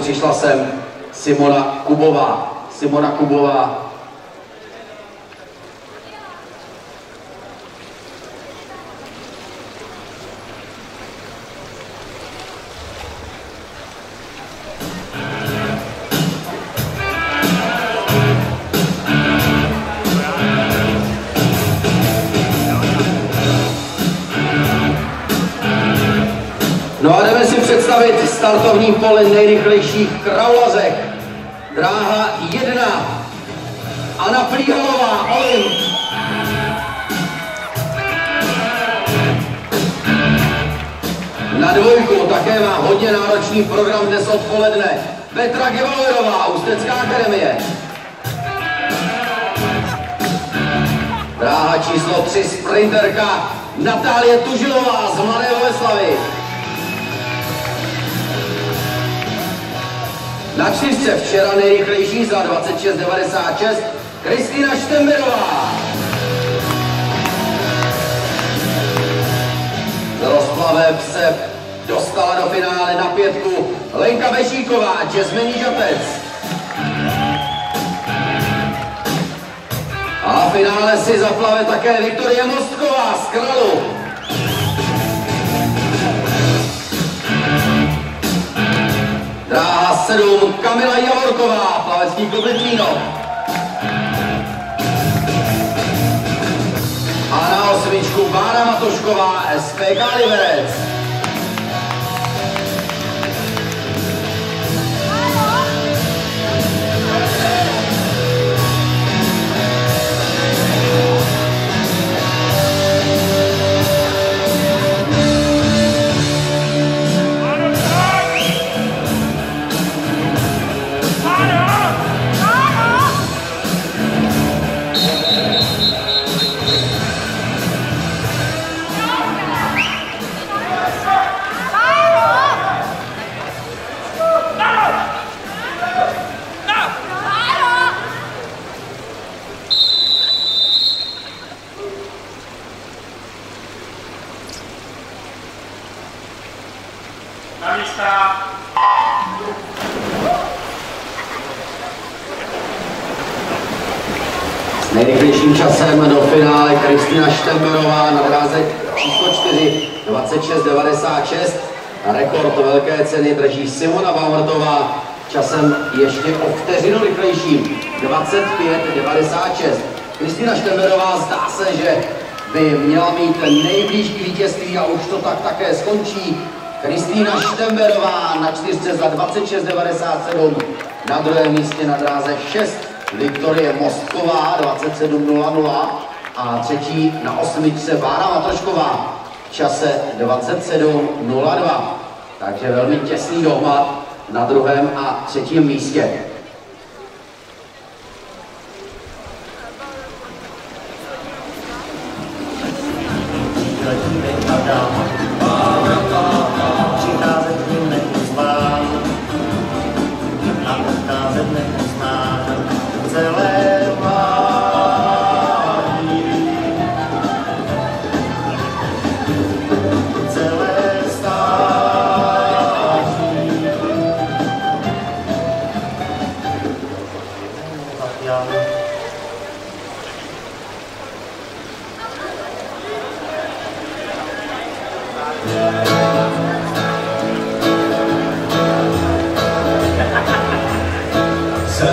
Přišla sem Simona Kubová. Simona Kubová No a jdeme představit startovní pole nejrychlejších kraulazek. Dráha 1. Anna Plíhalová, Olymp. Na dvojku také má hodně náročný program dnes odpoledne. Petra Gevalerová, Ústecká akademie. Dráha číslo 3, sprinterka Natálie Tužilová z Mladé Boleslavy. Na čtyřce včera nejrychlejší za 26.96 Kristýna Štemberová. Z rozplavev se dostala do finále na pětku Lenka Bešíková, Jasmine Žatec. A v finále si zaplave také Viktorie Mostková z Kralu. 7 Kamila Javorková, plavecký klub Litvínov. A na osmičku Bára Matošková, SPK Liberec. Nejrychlejším časem do finále Kristýna Štemberová na dráze číslo 4 26.96. A rekord velké ceny drží Simona Baumrtová časem ještě o vteřinu rychlejším 25.96. Kristýna Štemberová zdá se, že by měla mít nejblíž k vítězství a už to tak také skončí. Kristýna Štemberová na čtyřce za 26.97. Na druhém místě na dráze 6 Viktorie Mostková 27.00 a třetí na osmičce Bára Matošková v čase 27.02. Takže velmi těsný dohmat na druhém a třetím místě.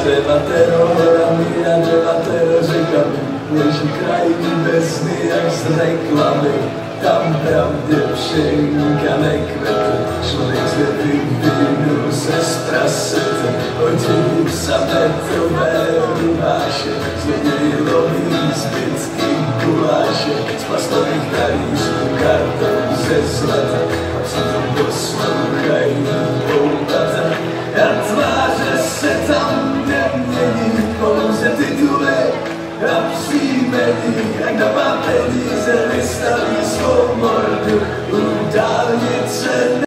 Zadebatero horami a debatero řekami, leží krajní bezny jak z reklamy. Tam pravdě pšenka nekvete, člověk zde vyvinul se z prasete, odění sametové rybáše, zloději loví zbytky guláše, z plastových talířů karton ze zlata, a přitom poslouchají Engedem a pedig, zemészt a vízfog majd ő, úgy